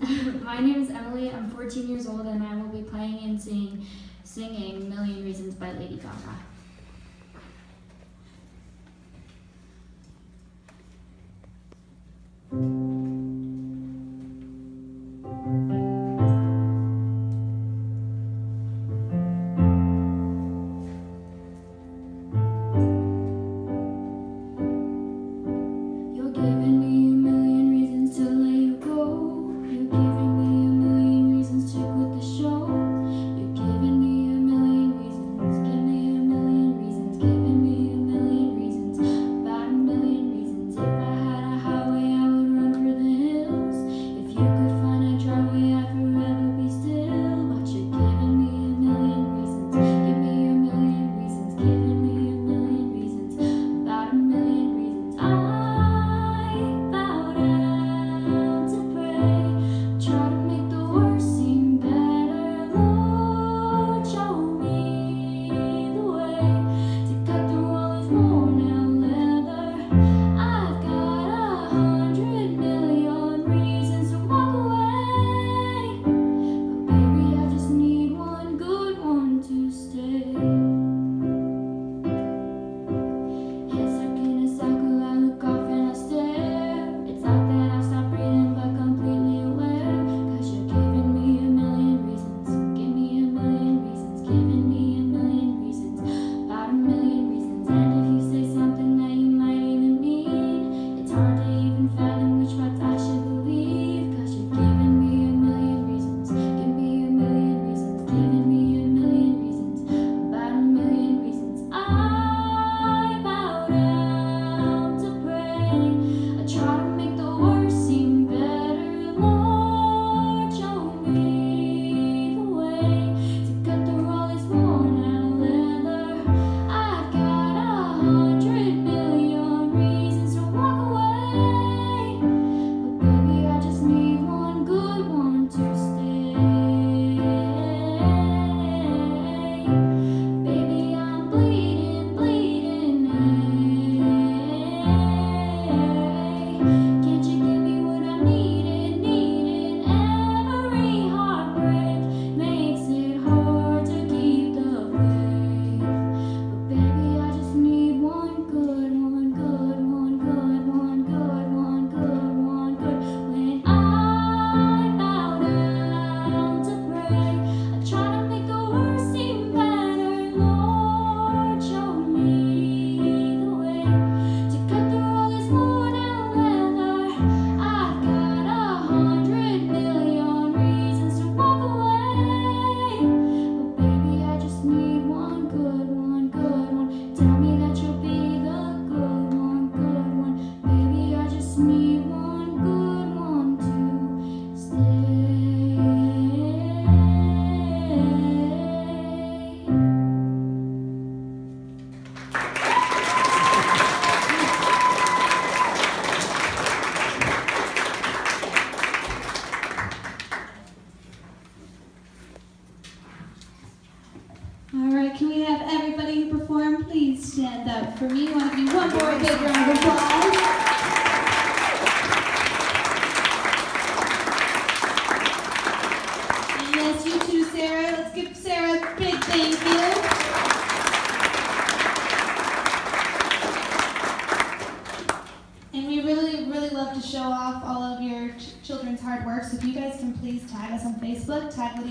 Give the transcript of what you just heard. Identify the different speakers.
Speaker 1: My name is Emily. I'm 14 years old, and I will be playing and singing, singing Million Reasons by Lady Gaga. All
Speaker 2: right, can we have everybody who performed please stand up for me? Want to be one more big round of applause? Yes, you too, Sarah. Let's give Sarah a big thank you. And we really, really love to show off all of your ch children's hard work. So if you guys can please tag us on Facebook, tag Lydia